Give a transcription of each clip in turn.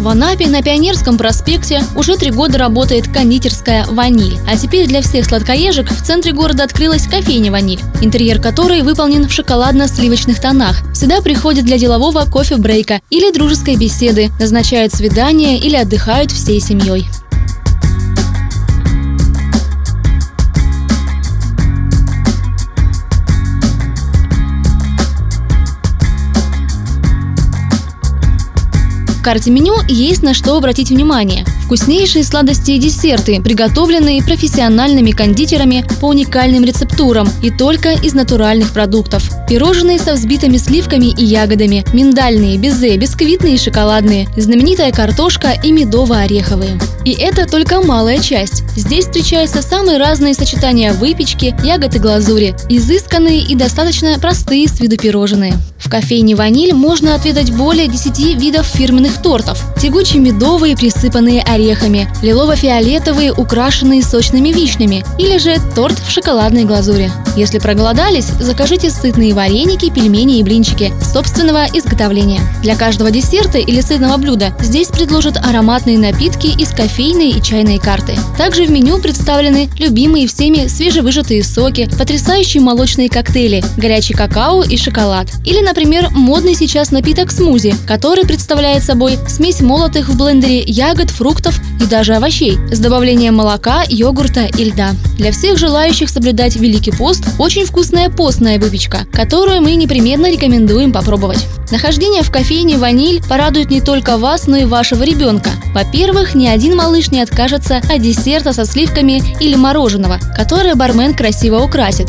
В Анапе на Пионерском проспекте уже три года работает кондитерская «Ваниль». А теперь для всех сладкоежек в центре города открылась кофейня «Ваниль», интерьер которой выполнен в шоколадно-сливочных тонах. Сюда приходят для делового кофе-брейка или дружеской беседы, назначают свидания или отдыхают всей семьей. В карте меню есть на что обратить внимание. Вкуснейшие сладости и десерты, приготовленные профессиональными кондитерами по уникальным рецептурам и только из натуральных продуктов. Пирожные со взбитыми сливками и ягодами, миндальные, безе, бисквитные и шоколадные, знаменитая картошка и медово-ореховые. И это только малая часть. Здесь встречаются самые разные сочетания выпечки, ягод и глазури, изысканные и достаточно простые с виду пирожные. В кофейне «Ваниль» можно отведать более 10 видов фирменных тортов. Тягучие медовые, присыпанные орехами, лилово-фиолетовые, украшенные сочными вишнями, или же торт в шоколадной глазури. Если проголодались, закажите сытные вареники, пельмени и блинчики собственного изготовления. Для каждого десерта или сытного блюда здесь предложат ароматные напитки из кофейной и чайной карты. Также в меню представлены любимые всеми свежевыжатые соки, потрясающие молочные коктейли, горячий какао и шоколад. Или, например, модный сейчас напиток смузи, который представляет собой смесь молотых в блендере ягод, фруктов и даже овощей с добавлением молока, йогурта и льда. Для всех желающих соблюдать Великий пост очень вкусная постная выпечка, которую мы непременно рекомендуем попробовать. Нахождение в кофейне «Ваниль» порадует не только вас, но и вашего ребенка. Во-первых, ни один малыш не откажется от десерта со сливками или мороженого, которое бармен красиво украсит.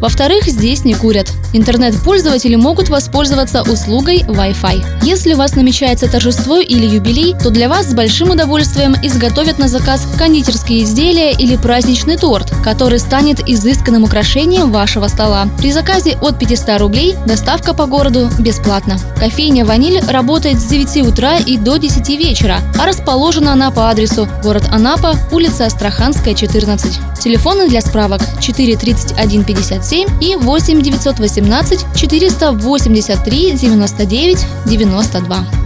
Во-вторых, здесь не курят. Интернет-пользователи могут воспользоваться услугой Wi-Fi. Если у вас намечается торжество или юбилей, то для вас с большим удовольствием изготовят на заказ кондитерские изделия или праздничный торт, который станет изысканным украшением вашего стола. При заказе от 500 рублей доставка по городу бесплатна. Кофейня «Ваниль» работает с 9 утра и до 10 вечера, а расположена она по адресу город Анапа, улица Астраханская, 14. Телефоны для справок 4 31 57 и 8 918 483 99 92.